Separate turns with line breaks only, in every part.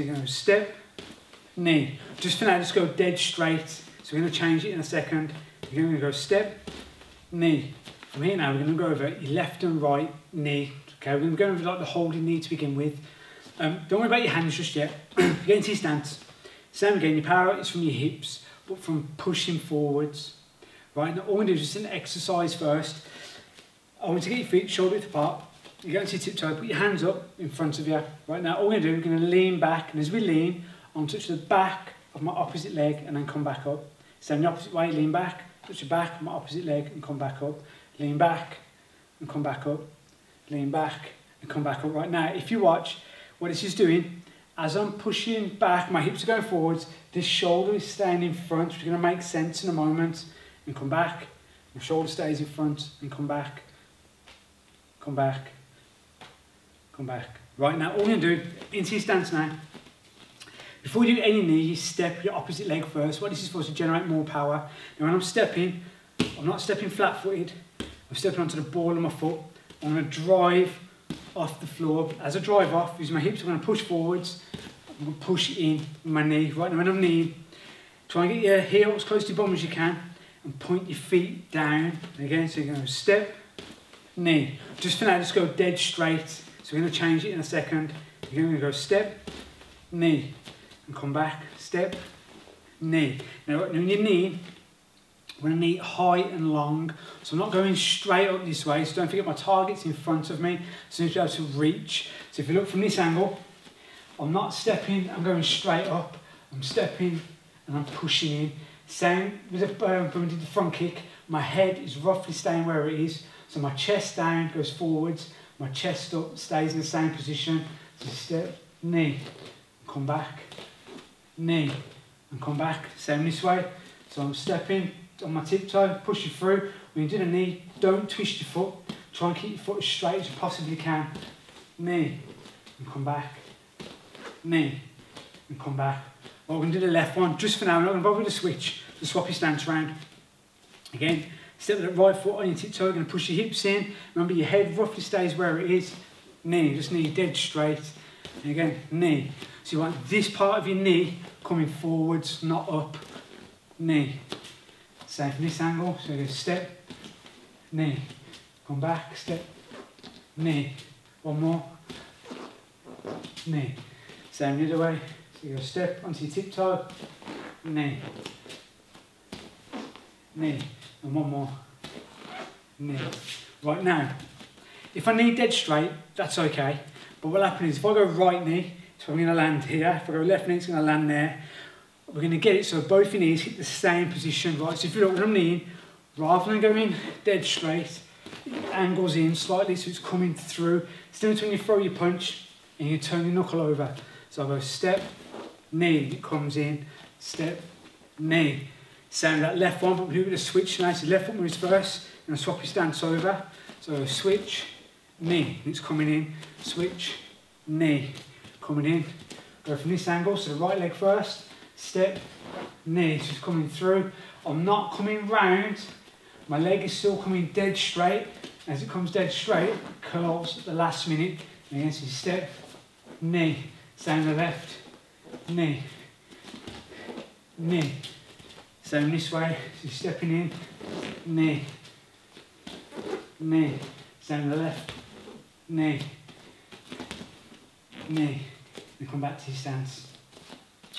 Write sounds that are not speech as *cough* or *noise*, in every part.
You're going to step, knee. Just for now, just go dead straight. So we're going to change it in a second. You're going to go step, knee. From here now, we're going to go over your left and right knee. Okay, we're going to go over like the holding knee to begin with. Um, don't worry about your hands just yet. *clears throat* get into your stance. Same again, your power is from your hips, but from pushing forwards. Right, now all to do is just an exercise first. I want to get your feet shoulder width apart. You go into your tiptoe, put your hands up in front of you. Right now, all we're going to do, we're going to lean back, and as we lean, I'm going to touch the back of my opposite leg and then come back up. In the opposite way, lean back, touch the back of my opposite leg and come back up. Lean back and come back up. Lean back and come back up. Right now, if you watch, what this is doing, as I'm pushing back, my hips are going forwards, this shoulder is staying in front, which is going to make sense in a moment. And come back, my shoulder stays in front and come back, come back, come back. Right now, all you're going to do, into your stance now, before you do any knee, you step your opposite leg first. What this is for is to generate more power. Now when I'm stepping, I'm not stepping flat-footed. I'm stepping onto the ball of my foot. I'm going to drive off the floor. As I drive off, use my hips, I'm going to push forwards. I'm going to push in my knee. Right now when I'm kneeing, try and get your heel as close to your bum as you can and point your feet down. Again, so you're going to step, knee. Just for now, just go dead straight. So we're going to change it in a second. You're going to go step, knee and come back, step, knee. Now when you knee, we're going to knee high and long. So I'm not going straight up this way. So don't forget my target's in front of me. So I need to be able to reach. So if you look from this angle, I'm not stepping, I'm going straight up. I'm stepping and I'm pushing in. Same with the, um, when we did the front kick, my head is roughly staying where it is. So my chest down goes forwards, my chest up stays in the same position. So step, knee, come back, knee, and come back, same this way. So I'm stepping on my tiptoe, push you through. When you do the knee, don't twist your foot. Try and keep your foot as straight as you possibly can. Knee, and come back. Knee, and come back. Well, we're going to do the left one. Just for now, we're not going to bother with the switch. Just swap your stance around. Again, step that right foot on your tiptoe. Going to push your hips in. Remember, your head roughly stays where it is. Knee, just knee dead straight. And again, knee. So you want this part of your knee coming forwards, not up. Knee. Same from this angle. So you step, knee. Come back, step, knee. One more. Knee. Same the other way. So you go step onto your tiptoe, knee. Knee. And one more. Knee. Right now, if I knee dead straight, that's okay. But what happens is if I go right knee, so I'm going to land here. If I go left knee, it's going to land there. We're going to get it so both your knees hit the same position, right? So if you look what I'm kneeing, rather than going dead straight, it angles in slightly so it's coming through. Still when you throw your punch and you turn your knuckle over. So I go step, knee, it comes in, step, knee. Same that left one, but going to switch. So left foot moves first, and swap your stance over. So switch, knee, it's coming in, switch, knee, coming in. Go from this angle, so the right leg first, step, knee, so it's coming through. I'm not coming round, my leg is still coming dead straight. As it comes dead straight, curls at the last minute. And again, so step, knee, same the left, knee, knee. Same this way, so stepping in, knee, knee, same the left, knee, knee, and come back to your stance.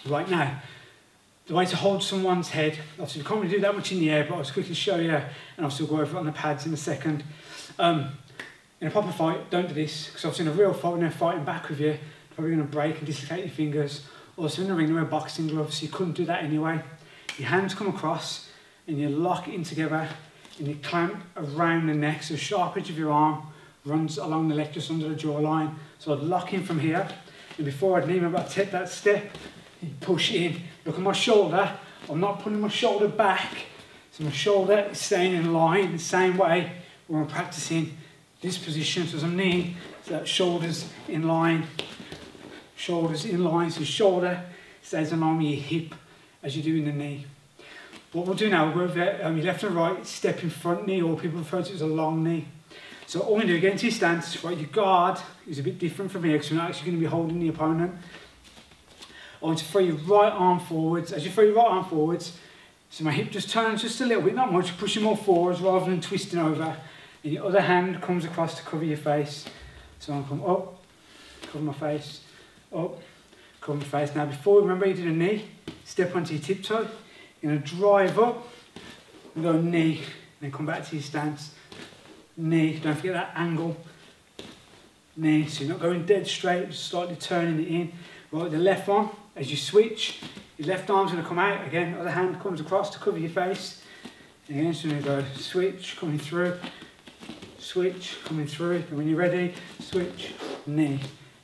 Right now, the way to hold someone's head, obviously we can't really do that much in the air, but I'll just quickly show you, and I'll still go over it on the pads in a second. Um, in a proper fight, don't do this, because obviously in a real fight, when they're fighting back with you, probably going to break and dislocate your fingers. Also in the ring, they wear boxing gloves, so you couldn't do that anyway. Your hands come across, and you lock in together, and you clamp around the neck, so sharp edge of your arm runs along the leg just under the jawline. So I'd lock in from here, and before I'd even about take that step, you push in. Look at my shoulder, I'm not putting my shoulder back, so my shoulder is staying in line the same way when I'm practicing this position. So as I'm kneeling, so that shoulder's in line, shoulders in line, so shoulder stays along your hip as you do in the knee. What we'll do now, we'll go over um, your left and right, step in front knee, or people refer to it as a long knee. So all we're going to do, get into your stance, right, your guard is a bit different from here because we're not actually going to be holding the opponent. I want to throw your right arm forwards. As you throw your right arm forwards, so my hip just turns just a little bit, not much, pushing more forwards rather than twisting over. And your other hand comes across to cover your face. So I'm come up, cover my face, up, cover my face. Now before, remember you did a knee, step onto your tiptoe. You're gonna drive up, and go knee, then come back to your stance. Knee, don't forget that angle. Knee, so you're not going dead straight, just slightly turning it in. Right, the left arm, as you switch, your left arm's going to come out, again, other hand comes across to cover your face. Again, so you're going to go switch, coming through, switch, coming through, and when you're ready, switch, knee,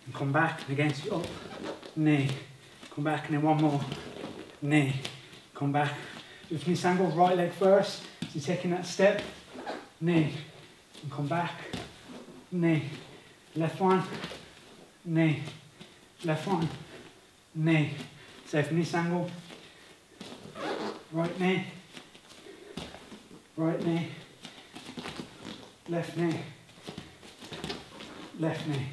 and come back, and again, so up, knee, come back, and then one more, knee, come back. With this angle, right leg first, so you're taking that step, knee, and come back, knee, left one, knee, left one, knee. So this angle, right knee, right knee, left knee, left knee.